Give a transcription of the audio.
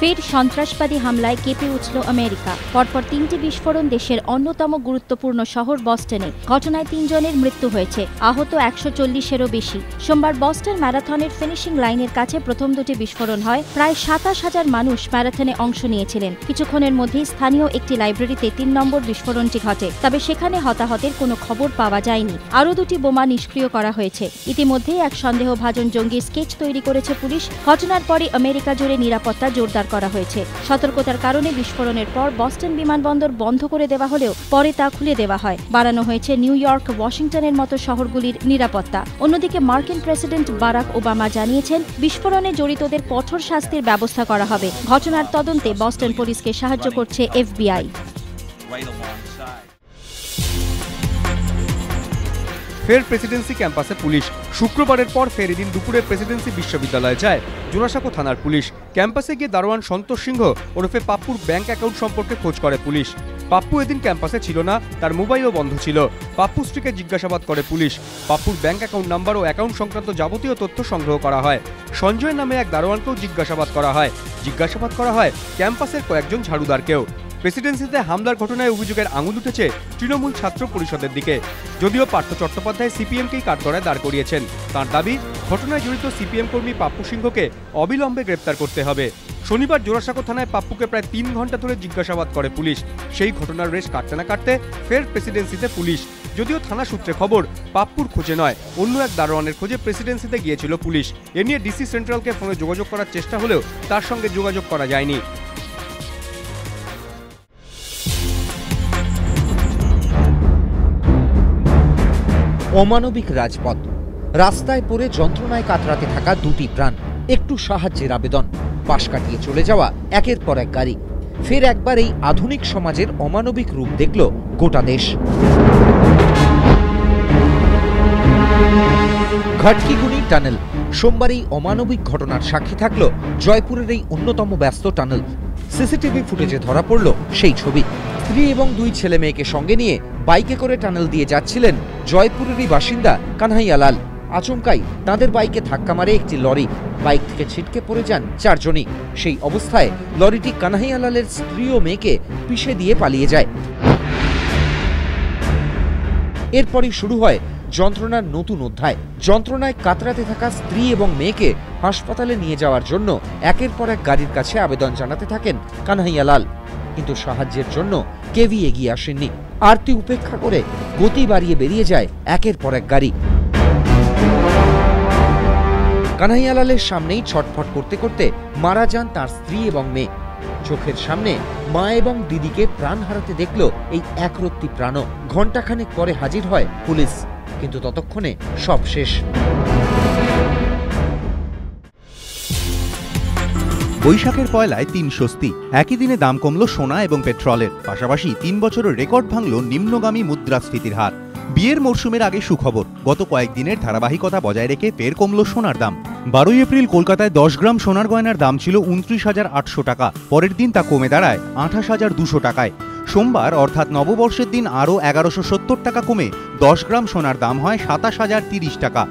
ফের সন্ত্রাসবাদী হামলায় কেঁপে উঠল আমেরিকা। পরপর তিনটি বিস্ফোরণ দেশের অন্যতম গুরুত্বপূর্ণ শহর বস্টনে। ঘটনায় তিনজনের মৃত্যু হয়েছে, আহত একশো চল্লিশেরও বেশি। সোমবার বস্টন ম্যারাথনের ফিনিশিং লাইনের কাছে প্রথম দুটি বিস্ফোরণ হয়। প্রায় সাতাশ হাজার মানুষ ম্যারাথনে অংশ নিয়েছিলেন। কিছুক্ষণের মধ্যেই স্থানীয় একটি লাইব্রেরিতে তিন নম্বর বিস্ফোরণটি ঘটে, তবে সেখানে হতাহতের কোনো খবর পাওয়া যায়নি। আরও দুটি বোমা নিষ্ক্রিয় করা হয়েছে। ইতিমধ্যেই এক সন্দেহভাজন জঙ্গির স্কেচ তৈরি করেছে পুলিশ। ঘটনার পরে আমেরিকা জুড়ে নিরাপত্তা জোরদার করা হয়েছে। সতর্কতার কারণে বিস্ফোরণের পর বস্টন বিমানবন্দর বন্ধ করে দেওয়া হলেও পরে তা খুলে দেওয়া হয়। বাড়ানো হয়েছে নিউ ইয়র্ক, ওয়াশিংটনের মতো শহরগুলির নিরাপত্তা। অন্যদিকে মার্কিন প্রেসিডেন্ট বারাক ওবামা জানিয়েছেন, বিস্ফোরণে জড়িতদের কঠোর শাস্তির ব্যবস্থা করা হবে। ঘটনার তদন্তে বস্টন পুলিশকে সাহায্য করছে এফবিআই। ফের প্রেসিডেন্সি ক্যাম্পাসে পুলিশ। শুক্রবারের পর ফের এদিন দুপুরে প্রেসিডেন্সি বিশ্ববিদ্যালয়ে যায় জোড়াসাঁকো থানার পুলিশ। ক্যাম্পাসে গিয়ে দারোয়ান সন্তোষ সিংহ ওরফে পাপ্পুর ব্যাংক অ্যাকাউন্ট সম্পর্কে খোঁজ করে পুলিশ। পাপ্পু এদিন ক্যাম্পাসে ছিল না, তার মোবাইলও বন্ধ ছিল। পাপ্পু স্ত্রীকে জিজ্ঞাসাবাদ করে পুলিশ। পাপ্পুর ব্যাংক অ্যাকাউন্ট নাম্বার ও অ্যাকাউন্ট সংক্রান্ত যাবতীয় তথ্য সংগ্রহ করা হয়। সঞ্জয় নামে এক দারোয়ানকেও জিজ্ঞাসাবাদ করা হয়। জিজ্ঞাসাবাদ করা হয় ক্যাম্পাসের কয়েকজন ঝাড়ুদারকেও। প্রেসিডেন্সিতে হামলার ঘটনায় অভিযোগের আঙুল উঠেছে তৃণমূল ছাত্র পরিষদের দিকে। যদিও পার্থ চট্টোপাধ্যায় সিপিএমকেই কাঠগড়ায় দাঁড় করিয়েছেন। তার দাবি, ঘটনায় জড়িত সিপিএম কর্মী পাপ্পু সিংহকে অবিলম্বে গ্রেপ্তার করতে হবে। শনিবার জোড়াসাঁকো থানায় পাপ্পুকে প্রায় তিন ঘণ্টা ধরে জিজ্ঞাসাবাদ করে পুলিশ। সেই ঘটনার রেশ কাটতে না কাটতে ফের প্রেসিডেন্সিতে পুলিশ। যদিও থানা সূত্রে খবর, পাপ্পুর খোঁজে নয়, অন্য এক দারোয়ানের খোঁজে প্রেসিডেন্সিতে গিয়েছিল পুলিশ। এ নিয়ে ডিসি সেন্ট্রালকে ফোনে যোগাযোগ করার চেষ্টা হলেও তার সঙ্গে যোগাযোগ করা যায়নি। অমানবিক রাজপথ। রাস্তায় পড়ে যন্ত্রণায় কাতরাতে থাকা দুটি প্রাণ, একটু সাহায্যের আবেদন। পাশ কাটিয়ে চলে যাওয়া একের পর এক গাড়ি। ফের একবার এই আধুনিক সমাজের অমানবিক রূপ দেখল গোটা দেশ। ঘাটকিগুনি টানেল। সোমবার এই অমানবিক ঘটনার সাক্ষী থাকল জয়পুরের এই অন্যতম ব্যস্ত টানেল। সিসিটিভি ফুটেজে ধরা পড়ল সেই ছবি। স্ত্রী এবং দুই ছেলে মেয়েকে সঙ্গে নিয়ে বাইকে করে টানেল দিয়ে যাচ্ছিলেন জয়পুরেরই বাসিন্দা কানহাইয়ালাল আচমকাই তাদের বাইকে ধাক্কা মারে একটি লরি। বাইক থেকে ছিটকে পড়ে যান চারজনই। সেই অবস্থায় লরিটি কানহাইয়ালালের স্ত্রী ও মেয়েকে পিষে দিয়ে পালিয়ে যায়। এরপরই শুরু হয় যন্ত্রণার নতুন অধ্যায়। যন্ত্রণায় কাতরাতে থাকা স্ত্রী এবং মেয়েকে হাসপাতালে নিয়ে যাওয়ার জন্য একের পর এক গাড়ির কাছে আবেদন জানাতে থাকেন কানহাইয়ালাল কিন্তু সাহায্যের জন্য কেউই এগিয়ে আসেননি। আরতি উপেক্ষা করে গতি বাড়িয়ে বেরিয়ে যায় একের পর এক গাড়ি। কানহাইয়ালালের সামনেই ছটফট করতে করতে মারা যান তার স্ত্রী এবং মেয়ে। চোখের সামনে মা এবং দিদিকে প্রাণ হারাতে দেখল এই একরত্তি প্রাণ ঘণ্টাখানেক পরে হাজির হয় পুলিশ, কিন্তু ততক্ষণে সব শেষ। বৈশাখের পয়লায় তিন স্বস্তি। একই দিনে দাম কমল সোনা এবং পেট্রোলের। পাশাপাশি তিন বছরের রেকর্ড ভাঙল নিম্নগামী মুদ্রাস্ফীতির হার। বিয়ের মরশুমের আগে সুখবর, গত কয়েকদিনের ধারাবাহিকতা বজায় রেখে ফের কমল সোনার দাম। বারোই এপ্রিল কলকাতায় দশ গ্রাম সোনার গয়নার দাম ছিল উনত্রিশ হাজার আটশো টাকা, পরের দিন তা কমে দাঁড়ায় আঠাশ হাজার দুশো টাকায়। সোমবার, অর্থাৎ নববর্ষের দিন আরও এগারোশো সত্তর টাকা কমে দশ গ্রাম সোনার দাম হয় সাতাশ হাজার তিরিশ টাকা।